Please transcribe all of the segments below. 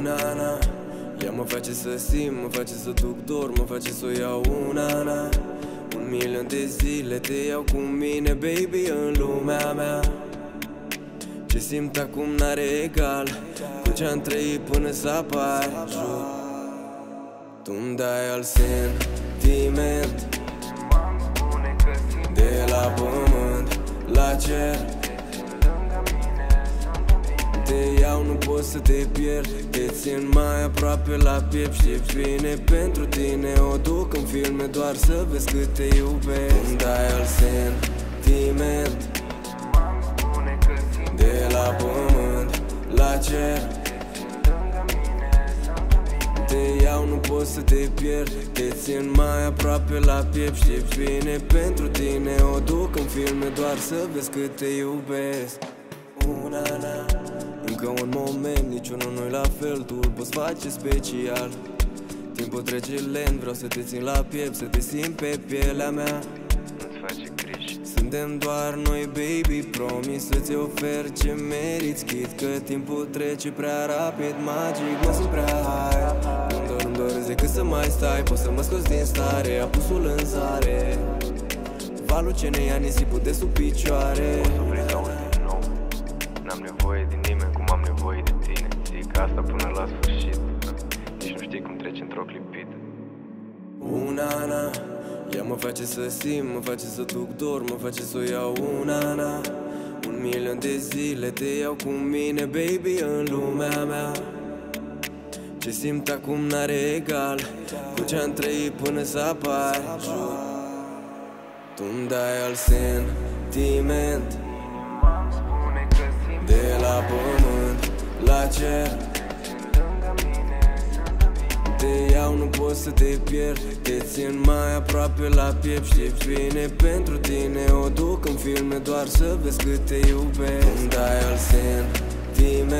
Una, na. Ea mă face să simt, mă face să duc dor Mă face să o iau una, na. Un milion de zile te iau cu mine, baby, în lumea mea. Ce simt acum n-are egal Cu ce-am trăit până să apar Jur. Tu-mi dai al sentiment iau, nu pot să te pierd. Te țin mai aproape la piept Știi bine pentru tine. O duc în filme doar să vezi cât te iubesc. Îmi dai al sentiment De la pământ la cer. Te iau, nu pot să te pierd. Te țin mai aproape la piept Știi bine pentru tine. O duc în filme doar să vezi cât te iubesc. Una, na încă un moment, niciunul nu la fel Tu îl poți face special. Timpul trece lent, vreau să te țin la piept Să te simt pe pielea mea. Nu-ți face griji. Suntem doar noi, baby Promis să-ți ofer ce meriți Chit că timpul trece prea rapid Magic, mă simt prea high Îmi dor, îmi dor zi cât să mai stai Poți să mă scoți din stare Apusul în zare Valul ce ne ia nisipul de sub picioare N-am nevoie de nimeni cum am nevoie de tine. Zic asta până la sfârșit. Nici nu știi cum trece într-o clipită. Una, na. Ea mă face să simt, mă face să duc dor Mă face să o iau. Una, na. Un milion de zile te iau cu mine, baby, în lumea mea. Ce simt acum n-are egal Cu ce-am trăit până să apar. Jur Tu-mi dai al sentiment. De la pământ la cer. Te iau, nu pot să te pierd Te țin mai aproape la piept Știi bine pentru tine. O duc în filme doar să vezi cât te iubesc. Îmi dai al sentiment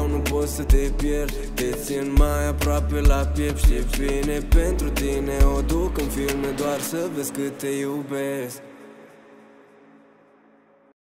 te iau, nu pot să te pierd Te țin mai aproape la piept Știi bine pentru tine. O duc în filme doar să vezi cât te iubesc